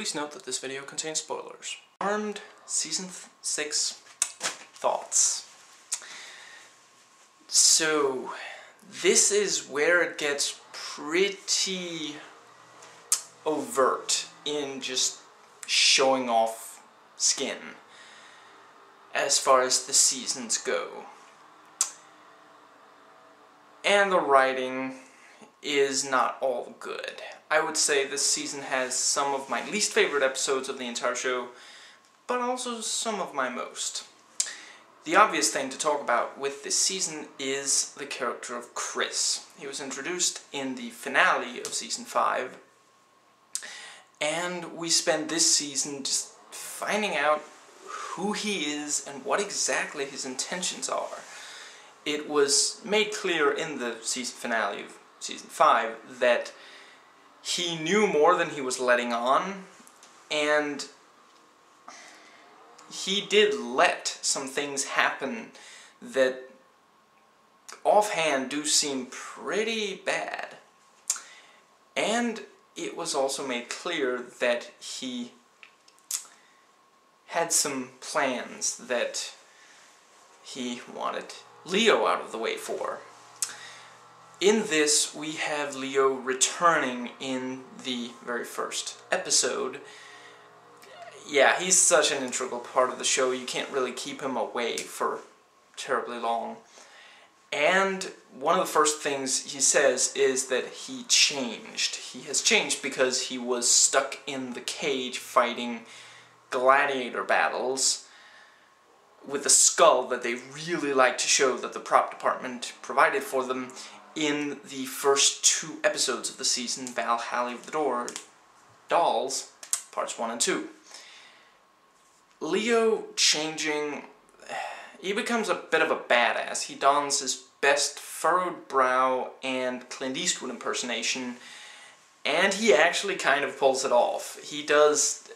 Please note that this video contains spoilers. Charmed Season 6 Thoughts. So, this is where it gets pretty overt in just showing off skin as far as the seasons go. And the writing is not all good. I would say this season has some of my least favorite episodes of the entire show, but also some of my most. The obvious thing to talk about with this season is the character of Chris. He was introduced in the finale of season 5, and we spend this season just finding out who he is and what exactly his intentions are. It was made clear in the season finale of season 5 that he knew more than he was letting on, and he did let some things happen that offhand do seem pretty bad. And it was also made clear that he had some plans that he wanted Leo out of the way for. In this, we have Leo returning in the very first episode. Yeah, he's such an integral part of the show, you can't really keep him away for terribly long. And one of the first things he says is that he changed. He has changed because he was stuck in the cage fighting gladiator battles with a skull that they really like to show that the prop department provided for them in the first two episodes of the season, Valhalla of the Door Dolls, parts 1 and 2. Leo changing, he becomes a bit of a badass. He dons his best furrowed brow and Clint Eastwood impersonation, and he actually kind of pulls it off. He does,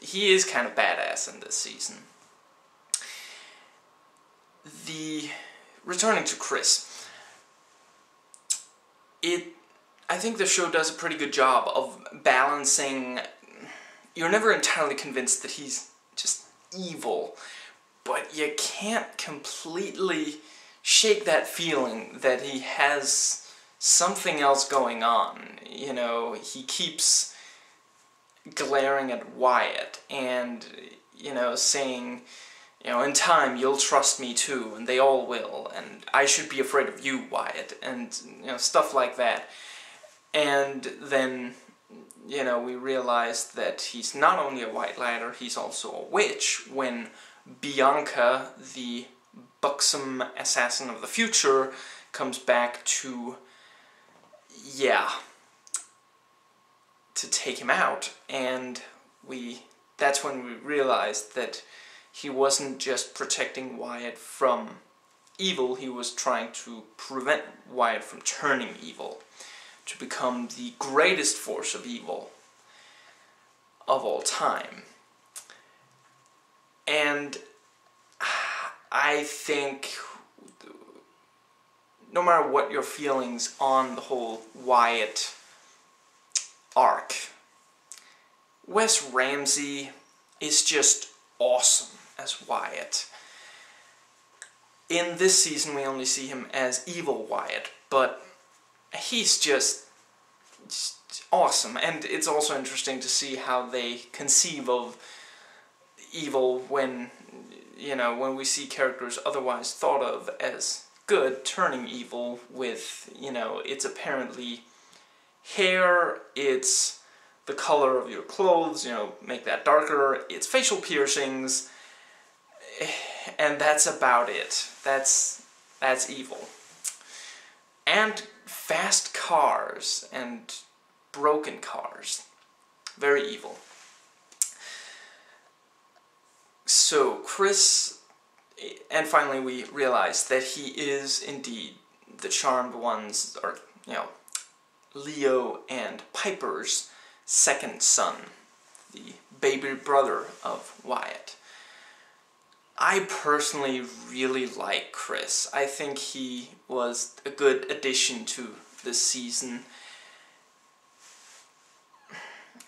he is kind of badass in this season. The, returning to Chris, it I think the show does a pretty good job of balancing you're never entirely convinced that he's just evil but you can't completely shake that feeling that he has something else going on. You know he keeps glaring at Wyatt and you know saying you know, in time you'll trust me too, and they all will, and I should be afraid of you, Wyatt, and, you know, stuff like that. And then, you know, we realize that he's not only a Whitelighter, he's also a witch, when Bianca, the buxom assassin of the future, comes back to, yeah, to take him out, and we, that's when we realize that he wasn't just protecting Wyatt from evil, he was trying to prevent Wyatt from turning evil, to become the greatest force of evil of all time. And I think no matter what your feelings on the whole Wyatt arc, Wes Ramsey is just awesome as Wyatt. In this season, we only see him as evil Wyatt, but he's just, just awesome. And it's also interesting to see how they conceive of evil when, you know, when we see characters otherwise thought of as good turning evil with, you know, it's apparently hair, it's the color of your clothes, you know, make that darker, it's facial piercings, and that's about it. That's that's evil. And fast cars and broken cars. Very evil. So Chris and finally we realize that he is indeed the charmed ones or you know Leo and Piper's second son, the baby brother of Wyatt. I personally really like Chris. I think he was a good addition to this season.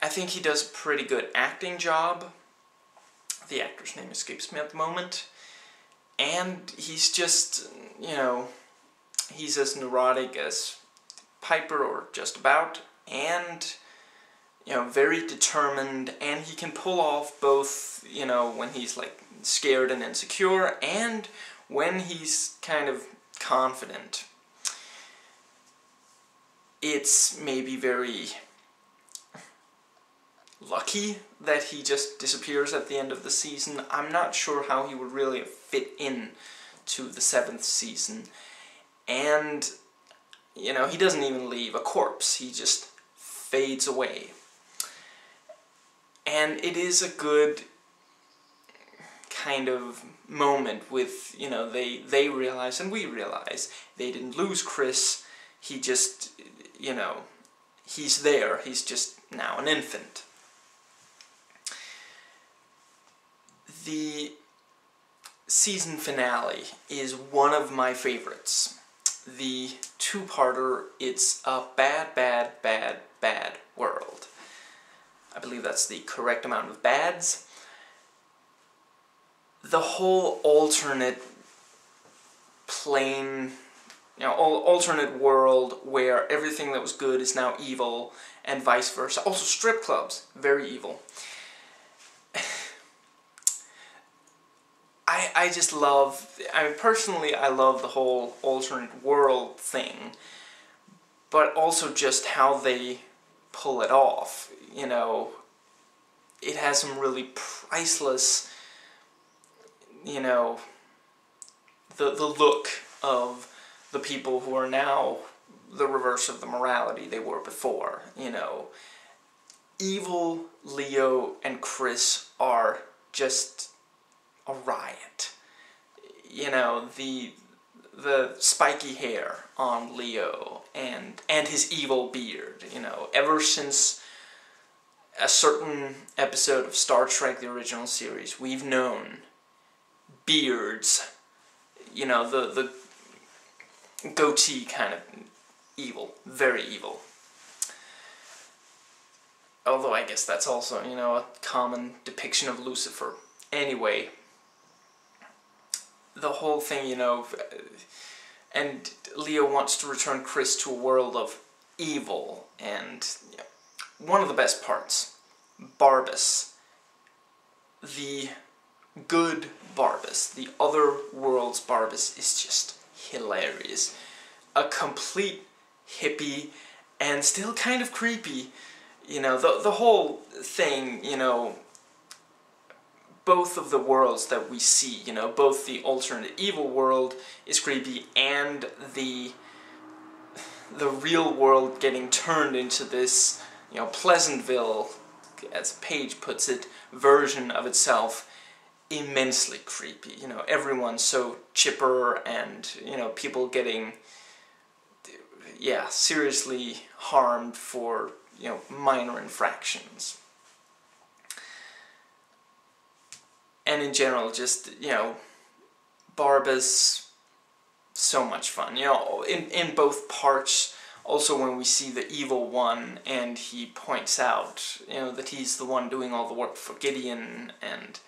I think he does a pretty good acting job. The actor's name escapes me at the moment. And he's just, you know, he's as neurotic as Piper or just about, and you know, very determined, and he can pull off both, you know, when he's like scared and insecure, and when he's kind of confident. It's maybe very lucky that he just disappears at the end of the season. I'm not sure how he would really fit in to the seventh season. And, you know, he doesn't even leave a corpse. He just fades away. And it is a good kind of moment with, you know, they, they realize and we realize they didn't lose Chris. He just, you know, he's there. He's just now an infant. The season finale is one of my favorites. The two-parter, it's a bad, bad, bad, bad world. I believe that's the correct amount of bads. The whole alternate plane, you know, alternate world where everything that was good is now evil and vice versa. Also strip clubs, very evil. I, I just love, I mean, personally, I love the whole alternate world thing, but also just how they pull it off, you know. It has some really priceless, you know, the, the look of the people who are now the reverse of the morality they were before, you know. Evil Leo and Chris are just a riot. You know, the the spiky hair on Leo and and his evil beard, you know, ever since a certain episode of Star Trek the original series, we've known beards, you know, the the goatee kind of evil, very evil. Although I guess that's also, you know, a common depiction of Lucifer. Anyway, the whole thing, you know, and Leo wants to return Chris to a world of evil, and you know, one of the best parts, Barbas, the good Barbas, the other world's Barbas, is just hilarious. A complete hippie, and still kind of creepy. You know, the, the whole thing, you know, both of the worlds that we see, you know, both the alternate evil world is creepy and the the real world getting turned into this, you know, Pleasantville, as Paige puts it, version of itself immensely creepy. You know, everyone's so chipper and, you know, people getting yeah, seriously harmed for, you know, minor infractions. And in general, just, you know, Barbas, so much fun. You know, in, in both parts, also when we see the evil one and he points out, you know, that he's the one doing all the work for Gideon and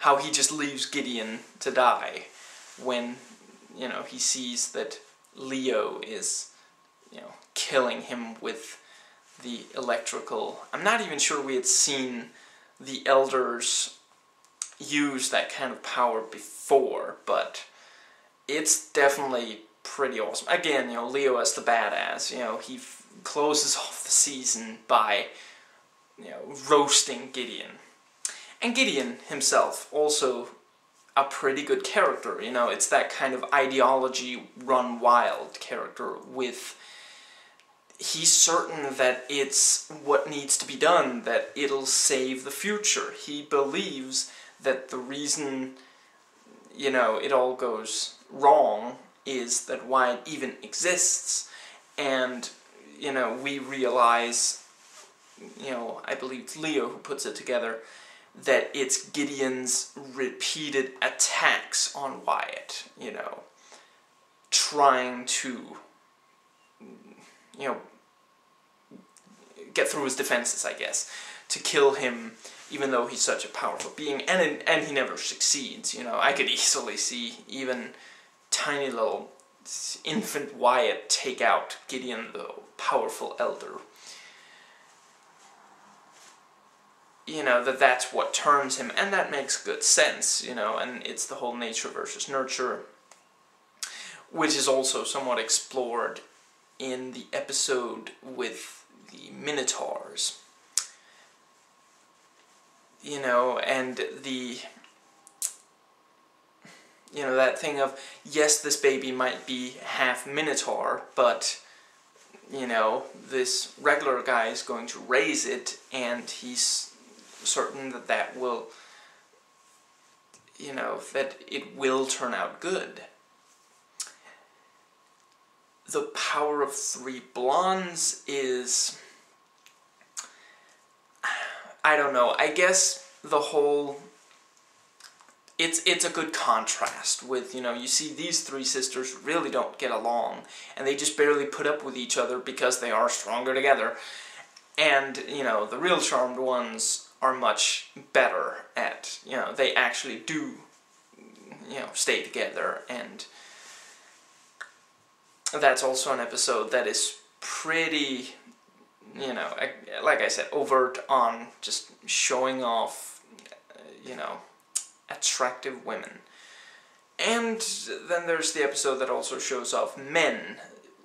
how he just leaves Gideon to die when, you know, he sees that Leo is, you know, killing him with the electrical. I'm not even sure we had seen the elders used that kind of power before, but it's definitely pretty awesome. Again, you know, Leo as the badass, you know, he closes off the season by, you know, roasting Gideon. And Gideon himself, also a pretty good character, you know, it's that kind of ideology run wild character with he's certain that it's what needs to be done, that it'll save the future. He believes that the reason, you know, it all goes wrong is that Wyatt even exists. And, you know, we realize, you know, I believe it's Leo who puts it together, that it's Gideon's repeated attacks on Wyatt, you know, trying to, you know, get through his defenses, I guess, to kill him, even though he's such a powerful being, and and he never succeeds. You know, I could easily see even tiny little infant Wyatt take out Gideon, the powerful elder. You know, that that's what turns him, and that makes good sense, you know, and it's the whole nature versus nurture, which is also somewhat explored in the episode with the Minotaurs. You know, and the you know, that thing of, yes, this baby might be half Minotaur, but, you know, this regular guy is going to raise it, and he's certain that that will, you know, that it will turn out good. The power of three blondes is, I don't know, I guess the whole it's it's a good contrast with you know you see these three sisters really don't get along and they just barely put up with each other because they are stronger together. And you know the real charmed ones are much better at you know they actually do you know stay together. And that's also an episode that is pretty you know like I said overt on just showing off uh, you know attractive women. And then there's the episode that also shows off men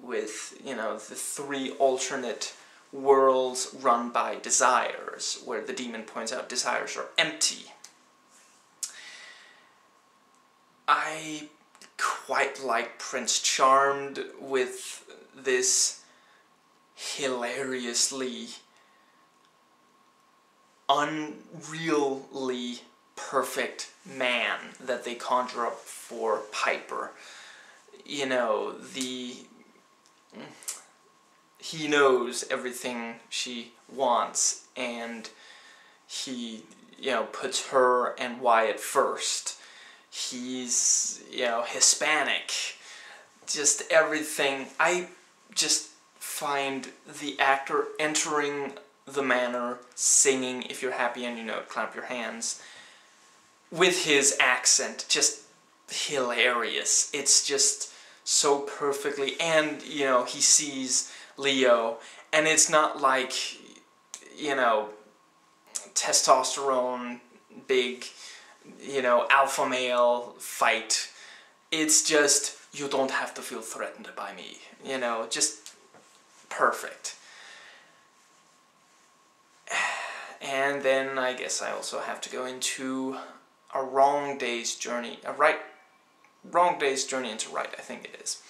with, you know, the three alternate worlds run by desires, where the demon points out desires are empty. I quite like Prince Charmed with this hilariously unreally perfect man that they conjure up for Piper. You know, the he knows everything she wants and he, you know, puts her and Wyatt first. He's, you know, Hispanic. Just everything. I just find the actor entering the manor, singing, if you're happy and you know clap your hands, with his accent, just hilarious. It's just so perfectly, and you know, he sees Leo, and it's not like, you know, testosterone, big, you know, alpha male fight. It's just, you don't have to feel threatened by me, you know, just perfect. And then I guess I also have to go into a wrong day's journey, a right, wrong day's journey into right, I think it is,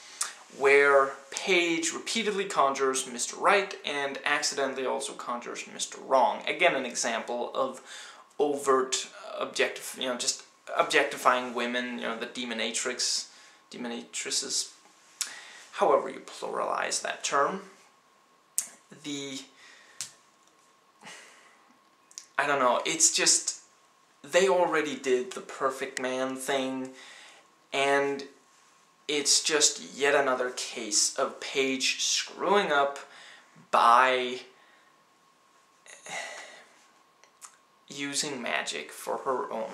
where Paige repeatedly conjures Mr. Right and accidentally also conjures Mr. Wrong. Again, an example of overt objective, you know, just objectifying women, you know, the demonatrix, demonatrices, however you pluralize that term. The, I don't know, it's just, they already did the perfect man thing, and it's just yet another case of Paige screwing up by using magic for her own,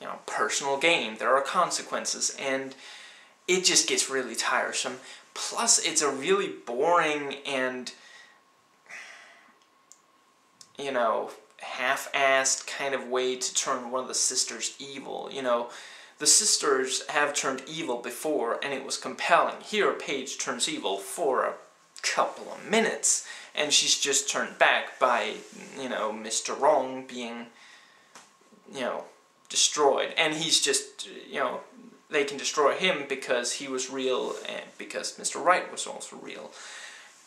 you know, personal gain. There are consequences, and it just gets really tiresome. Plus, it's a really boring and, you know, half-assed kind of way to turn one of the sisters evil. You know, the sisters have turned evil before, and it was compelling. Here, Paige turns evil for a couple of minutes, and she's just turned back by, you know, Mr. Wrong being, you know, destroyed. And he's just, you know, they can destroy him because he was real and because Mr. Right was also real.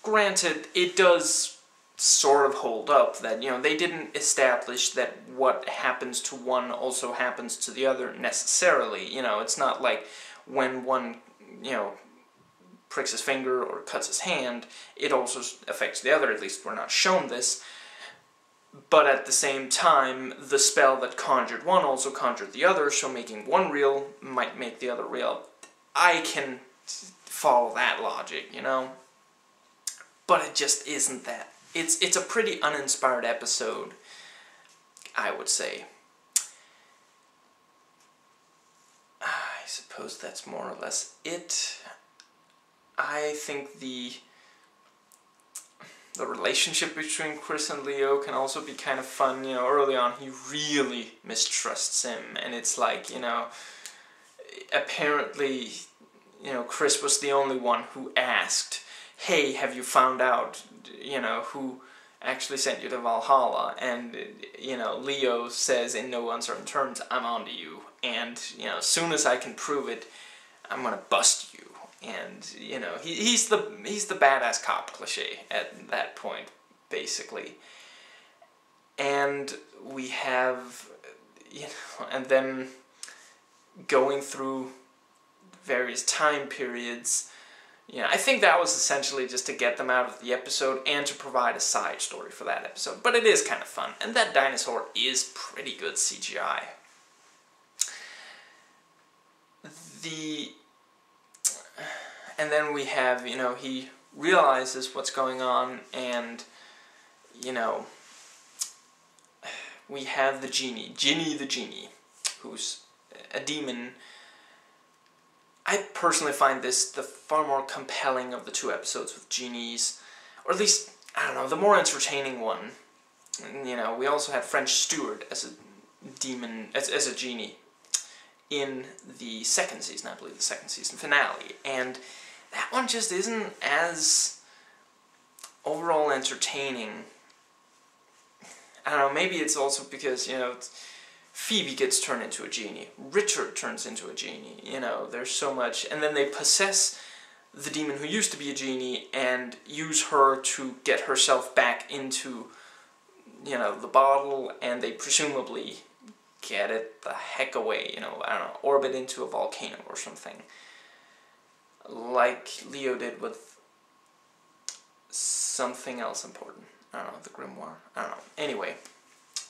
Granted, it does sort of hold up that you know they didn't establish that what happens to one also happens to the other necessarily. You know it's not like when one you know pricks his finger or cuts his hand it also affects the other at least we're not shown this. But at the same time the spell that conjured one also conjured the other so making one real might make the other real. I can follow that logic you know? But it just isn't that it's it's a pretty uninspired episode. I would say. I suppose that's more or less it. I think the the relationship between Chris and Leo can also be kind of fun. You know, early on he really mistrusts him, and it's like you know, apparently, you know, Chris was the only one who asked, "Hey, have you found out, you know, who actually sent you to Valhalla?" And you know, Leo says in no uncertain terms, "I'm onto you," and you know, as soon as I can prove it, I'm gonna bust you. And you know he, he's the he's the badass cop cliche at that point basically. And we have you know and then going through various time periods know, I think that was essentially just to get them out of the episode and to provide a side story for that episode. But it is kind of fun, and that dinosaur is pretty good CGI. The and then we have, you know, he realizes what's going on, and, you know, we have the genie, Ginny the genie, who's a demon. I personally find this the far more compelling of the two episodes with genies, or at least, I don't know, the more entertaining one. You know, we also had French Stewart as a demon, as, as a genie in the second season, I believe the second season finale, and that one just isn't as overall entertaining. I don't know, maybe it's also because, you know, Phoebe gets turned into a genie. Richard turns into a genie. You know, there's so much. And then they possess the demon who used to be a genie and use her to get herself back into, you know, the bottle and they presumably get it the heck away, you know, I don't know, orbit into a volcano or something like Leo did with something else important. I don't know, the grimoire. I don't know. Anyway,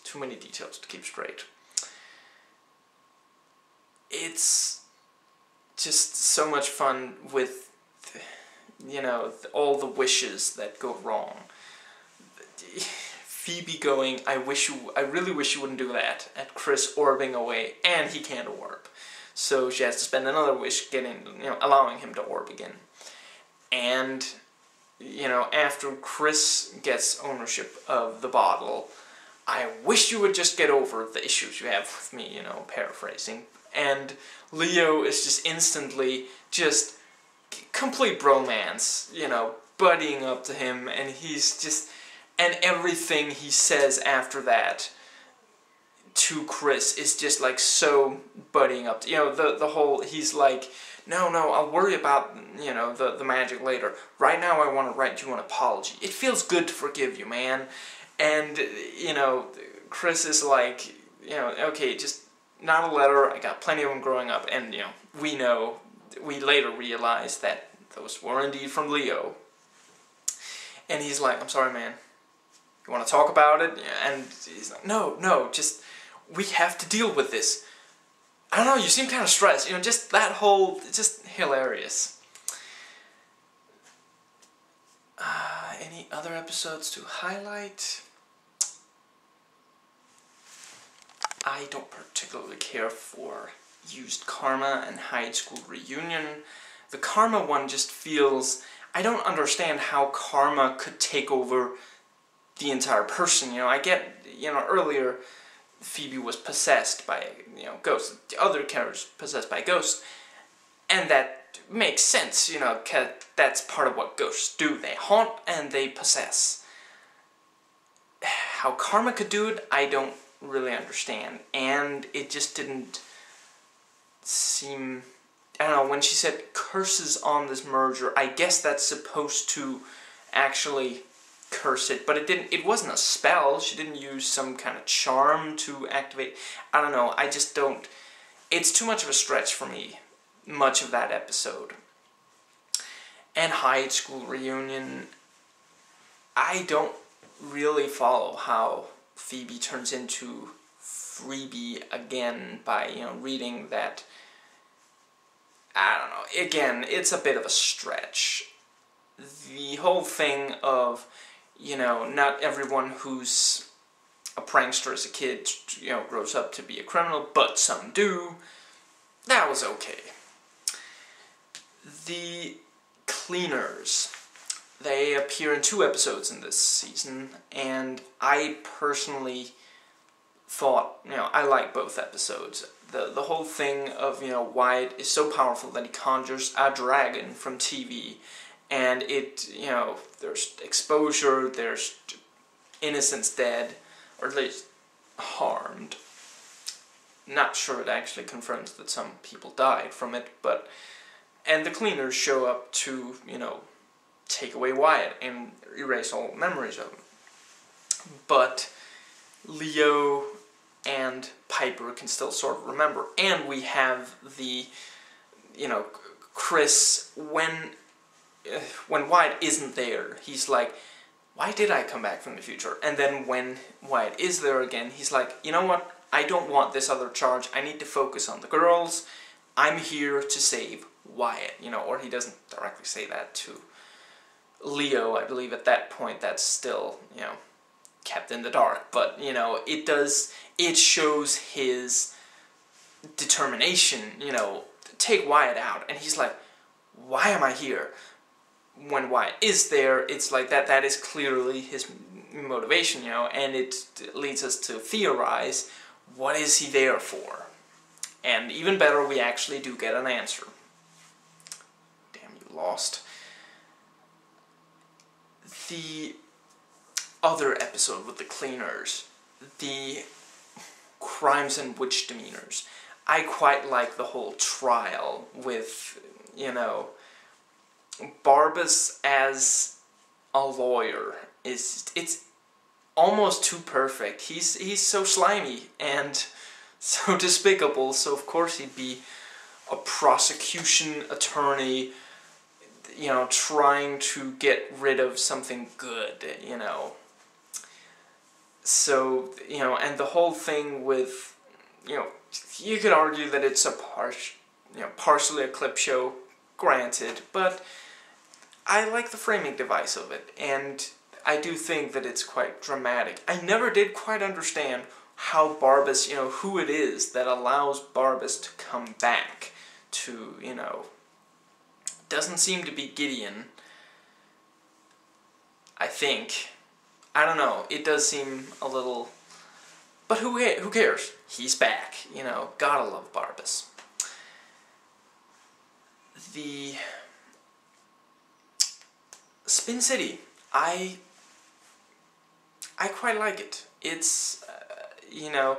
too many details to keep straight. It's just so much fun with, you know, all the wishes that go wrong. Phoebe going, I wish you, I really wish you wouldn't do that, at Chris orbing away, and he can't orb. So she has to spend another wish getting, you know, allowing him to orb again. And, you know, after Chris gets ownership of the bottle, I wish you would just get over the issues you have with me, you know, paraphrasing. And Leo is just instantly just complete bromance, you know, buddying up to him, and he's just, and everything he says after that to Chris is just like so buddying up to, you know, the, the whole, he's like, no, no, I'll worry about, you know, the, the magic later. Right now I want to write you an apology. It feels good to forgive you, man. And, you know, Chris is like, you know, okay, just not a letter. I got plenty of them growing up. And, you know, we know, we later realized that those were indeed from Leo. And he's like, I'm sorry, man. You want to talk about it? And he's like, no, no, just we have to deal with this. I don't know, you seem kind of stressed. You know, just that whole, just hilarious. Uh, any other episodes to highlight? I don't particularly care for Used Karma and High School Reunion. The Karma one just feels... I don't understand how Karma could take over the entire person, you know, I get, you know, earlier Phoebe was possessed by, you know, ghosts. The other characters possessed by ghosts. And that makes sense, you know, that's part of what ghosts do. They haunt and they possess. How Karma could do it, I don't really understand. And it just didn't seem... I don't know, when she said curses on this merger, I guess that's supposed to actually curse it, but it didn't. It wasn't a spell. She didn't use some kind of charm to activate. I don't know. I just don't. It's too much of a stretch for me. Much of that episode. And high school reunion. I don't really follow how Phoebe turns into freebie again by you know reading that. I don't know. Again, it's a bit of a stretch. The whole thing of you know, not everyone who's a prankster as a kid, you know, grows up to be a criminal, but some do. That was okay. The Cleaners. They appear in two episodes in this season, and I personally thought, you know, I like both episodes. The, the whole thing of, you know, Wyatt is so powerful that he conjures a dragon from TV, and it, you know, there's exposure, there's innocence dead, or at least harmed. Not sure it actually confirms that some people died from it, but and the cleaners show up to, you know, take away Wyatt and erase all memories of him. But Leo and Piper can still sort of remember. And we have the, you know, Chris, when, uh, when Wyatt isn't there, he's like, why did I come back from the future? And then when Wyatt is there again, he's like, you know what? I don't want this other charge. I need to focus on the girls. I'm here to save Wyatt, you know, or he doesn't directly say that to Leo, I believe at that point that's still, you know, kept in the dark, but, you know, it does, it shows his determination, you know, take Wyatt out, and he's like, why am I here? When Wyatt is there, it's like that, that is clearly his motivation, you know, and it leads us to theorize, what is he there for? And even better, we actually do get an answer Damn, you lost. The other episode with the cleaners, the crimes and witch demeanors. I quite like the whole trial with, you know, Barbas as a lawyer is it's almost too perfect. He's he's so slimy and so despicable, so of course he'd be a prosecution attorney you know, trying to get rid of something good, you know. So, you know, and the whole thing with, you know, you could argue that it's a part, you know, partially a clip show, granted, but I like the framing device of it, and I do think that it's quite dramatic. I never did quite understand how Barbas, you know, who it is that allows Barbas to come back to, you know, doesn't seem to be Gideon. I think. I don't know. It does seem a little... But who, who cares? He's back. You know, gotta love Barbas. The... Spin City. I... I quite like it. It's, uh, you know...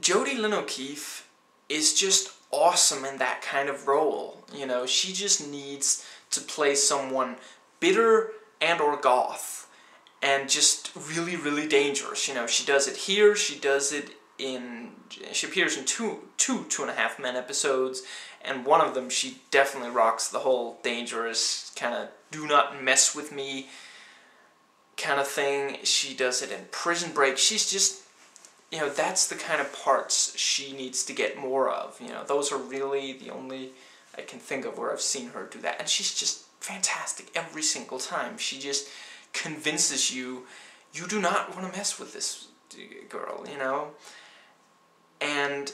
Jodi Lyn O'Keefe is just awesome in that kind of role. You know, she just needs to play someone bitter and or goth and just really, really dangerous. You know, she does it here, she does it in, she appears in two, two, two and a half men episodes, and one of them she definitely rocks the whole dangerous kind of do not mess with me kind of thing. She does it in Prison Break. She's just you know, that's the kind of parts she needs to get more of. You know, those are really the only I can think of where I've seen her do that. And she's just fantastic every single time. She just convinces you, you do not want to mess with this girl, you know? And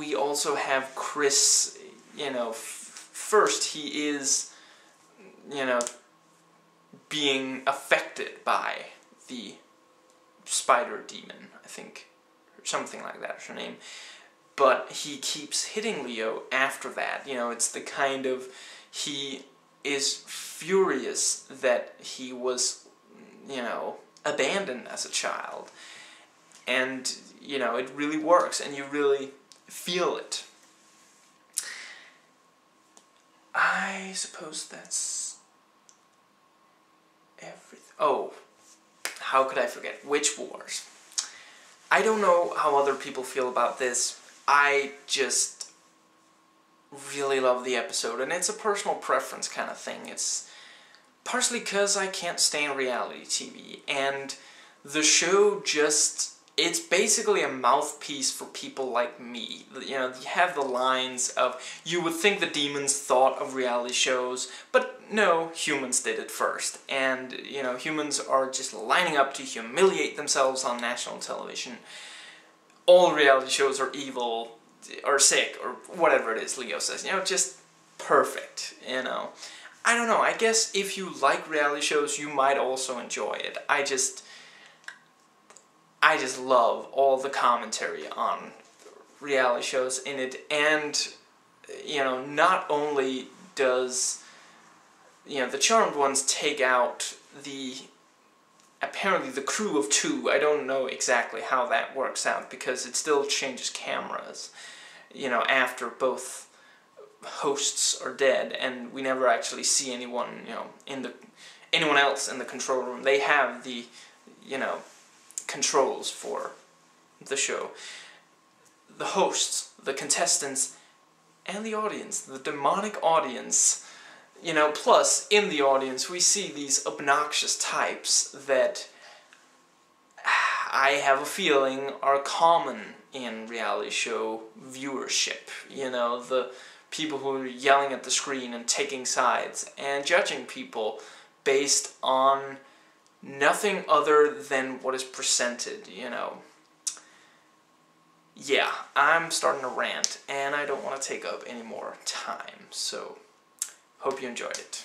we also have Chris, you know, first he is, you know, being affected by the spider demon, I think something like that's her name. But he keeps hitting Leo after that. You know, it's the kind of he is furious that he was, you know, abandoned as a child. And, you know, it really works and you really feel it. I suppose that's everything. Oh, how could I forget? Witch Wars. I don't know how other people feel about this. I just really love the episode, and it's a personal preference kind of thing. It's partially because I can't stand reality TV, and the show just it's basically a mouthpiece for people like me. You know, you have the lines of, you would think the demons thought of reality shows, but no, humans did it first. And, you know, humans are just lining up to humiliate themselves on national television. All reality shows are evil, or sick, or whatever it is Leo says. You know, just perfect, you know. I don't know, I guess if you like reality shows, you might also enjoy it. I just I just love all the commentary on reality shows in it, and you know, not only does you know the Charmed ones take out the apparently the crew of two. I don't know exactly how that works out because it still changes cameras. You know, after both hosts are dead, and we never actually see anyone. You know, in the anyone else in the control room. They have the you know controls for the show. The hosts, the contestants, and the audience, the demonic audience. You know, plus, in the audience, we see these obnoxious types that I have a feeling are common in reality show viewership. You know, the people who are yelling at the screen and taking sides and judging people based on nothing other than what is presented, you know. Yeah, I'm starting to rant, and I don't want to take up any more time, so hope you enjoyed it.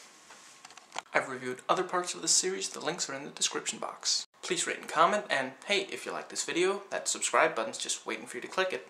I've reviewed other parts of this series, the links are in the description box. Please rate and comment, and hey, if you like this video, that subscribe button's just waiting for you to click it.